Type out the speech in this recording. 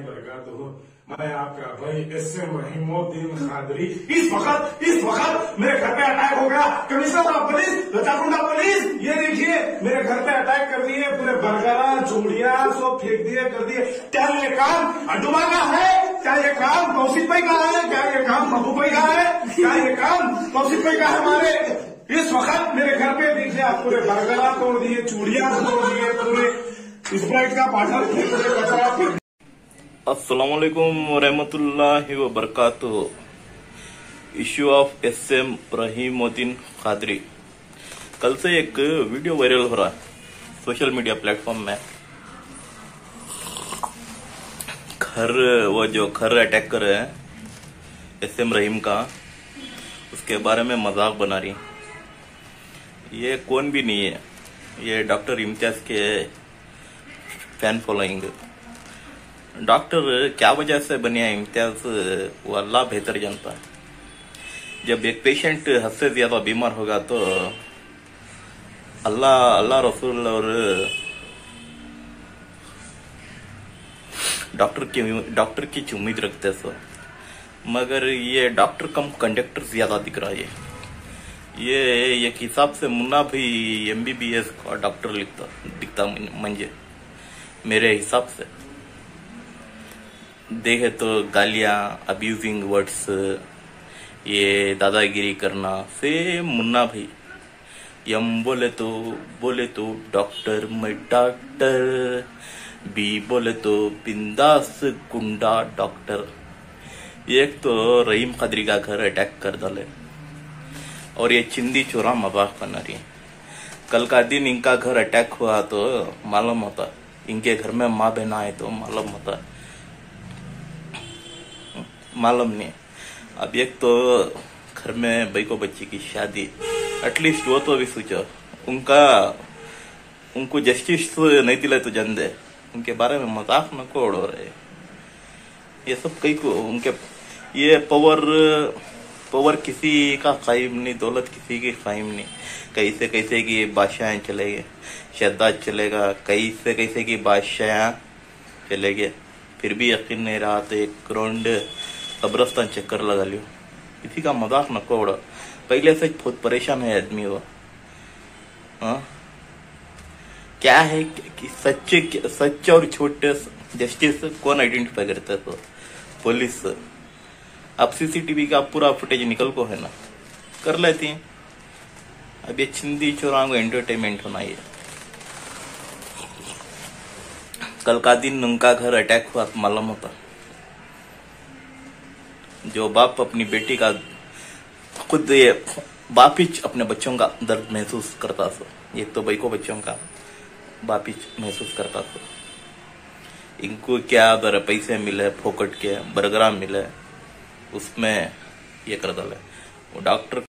बरकातहू मैं आपका भाई, एस एम रहीमुद्दीन खादरी। इस वक्त इस वक्त मेरे घर पे अटैक हो गया। कमिश्नर ऑफ़ पुलिस लताकुंडा पुलिस। ये देखिए, मेरे घर पे अटैक कर दिए, पूरे बरगरा, चूड़िया, सब फेंक दिए, कर दिए। क्या ये काम अडुमा का है? क्या ये काम कौशिक भाई का है? क्या ये काम महबूब भाई का है? क्या ये काम कौशिक भाई का है हमारे? इस वक्त मेरे घर पे देखिए आप पूरे बरगरा तोड़ दिए, चूड़िया तोड़ दिए, पूरे स्प्राइट का पार्टनर फेंक दिए कचरा फेंक असलकुम वरहमतुल्लाहि issue of S M Rahimuddin Khadri कल से एक वीडियो वायरल हो रहा है सोशल मीडिया प्लेटफॉर्म में। खर वो जो घर अटैक कर रहे हैं एस एम रहीम का, उसके बारे में मज़ाक बना रही ये कौन भी नहीं है। ये डॉक्टर इम्तियाज़ के फ़ैन फॉलोइंग डॉक्टर, क्या वजह से बने हैं इम्तियाज़? वो अल्लाह बेहतर जानता है। जब एक पेशेंट हद से ज़्यादा बीमार होगा तो अल्लाह अल्लाह रसूल और डॉक्टर की डॉक्टर की उम्मीद रखते सो। मगर ये डॉक्टर कम कंडक्टर ज़्यादा दिख रहा है। ये एक हिसाब से मुन्ना भी एमबीबीएस का डॉक्टर लिखता, दिखता मंजे, मेरे हिसाब से। देखे तो गालियाँ अब्यूजिंग वर्ड्स ये दादागिरी करना, से मुन्ना भाई। यम बोले तो बोले तो डॉक्टर मैं डॉक्टर बी बोले तो बिंदास गुंडा डॉक्टर एक तो रहीम खदरी का घर अटैक कर डाले। और ये चिंदी चोरा मज़ाक बना रही कल का दिन इनका घर अटैक हुआ तो मालूम होता। इनके घर में माँ बहन आए तो मालूम होता। मालूम नहीं। अब एक तो घर में भाई को बच्ची की शादी एटलीस्ट वो तो भी सोचो। उनका, उनको जस्टिस नहीं दिला तो जन उनके बारे में मज़ाक न को उड़ो रहे। ये सब कई को उनके, ये पावर पावर किसी का कायम नहीं, दौलत किसी की कायम नहीं। कैसे कैसे की बादशाह चलेंगे शद्दाद चलेगा कैसे कैसे की बादशाह चलेगे फिर भी यकीन नहीं रहा तो एक राउंड कब्रस्तान चक्कर लगा लियो किसी का मज़ाक न को उड़ा पहले से बहुत परेशान है आदमी वो. क्या है कि सच्चे सच्चे और छोटे जस्टिस कौन आइडेंटिफाई करता है तो पुलिस अब सीसीटीवी का पूरा फुटेज निकल को है ना. कर लेती हैं अब ये छिंदी चोरा को एंटरटेनमेंट होना ये कल का दिन उनका घर अटैक हुआ, मालूम होता. जो बाप अपनी बेटी का खुद ये बाप ही अपने बच्चों का दर्द महसूस करता था। ये तो भाई को बच्चों का बाप ही महसूस करता था। इनको क्या अगर पैसे मिले, फोकट के बरगरा मिले, उसमें ये कर डाले। वो डॉक्टर